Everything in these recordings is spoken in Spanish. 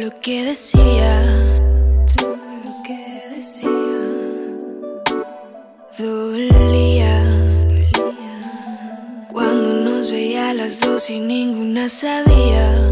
lo que decía. Todo lo que decía. Dolía. Cuando nos veía las dos y ninguna sabía.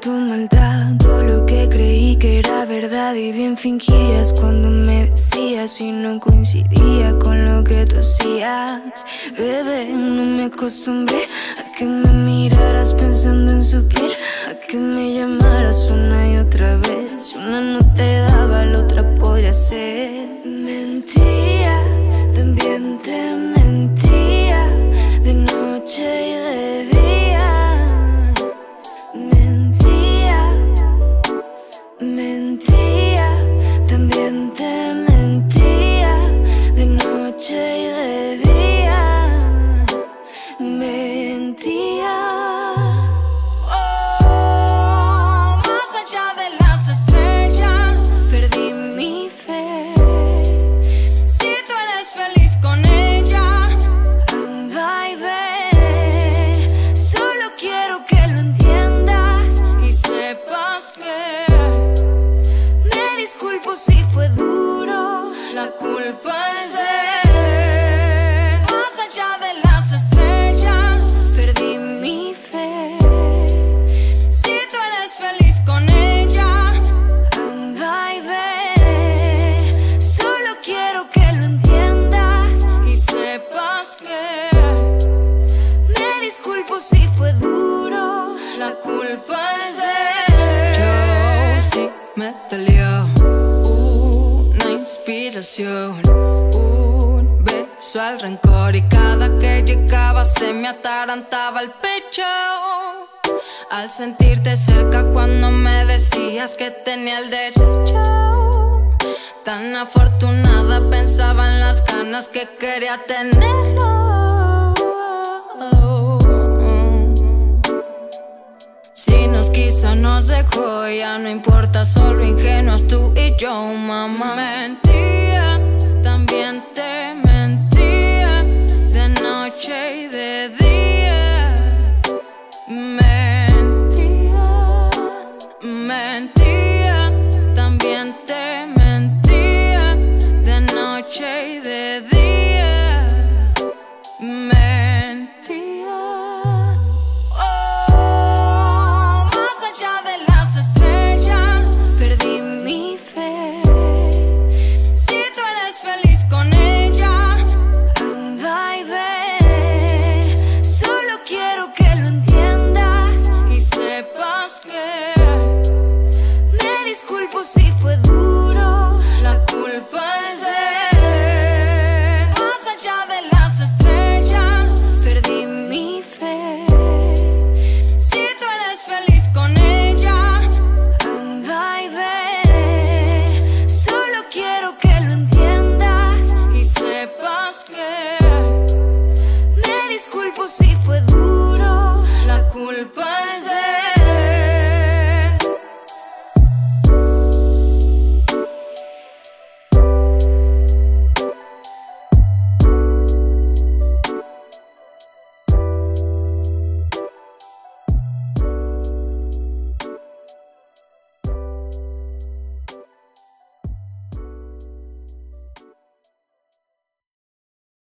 Tu maldad. Todo lo que creí que era verdad y bien fingías cuando me decías y no coincidía con lo que tú hacías. Bebé, no me acostumbré a que me miraras pensando en su piel, disculpo si fue duro. la culpa es de él. sí me dolió una inspiración, un beso al rencor y cada que llegaba se me atarantaba el pecho. Al sentirte cerca cuando me decías que tenía el derecho. Tan afortunada pensaba en las ganas que quería tenerlo. Si nos quiso, nos dejó, ya no importa, solo ingenuas tú y yo, mamá. Mentía, también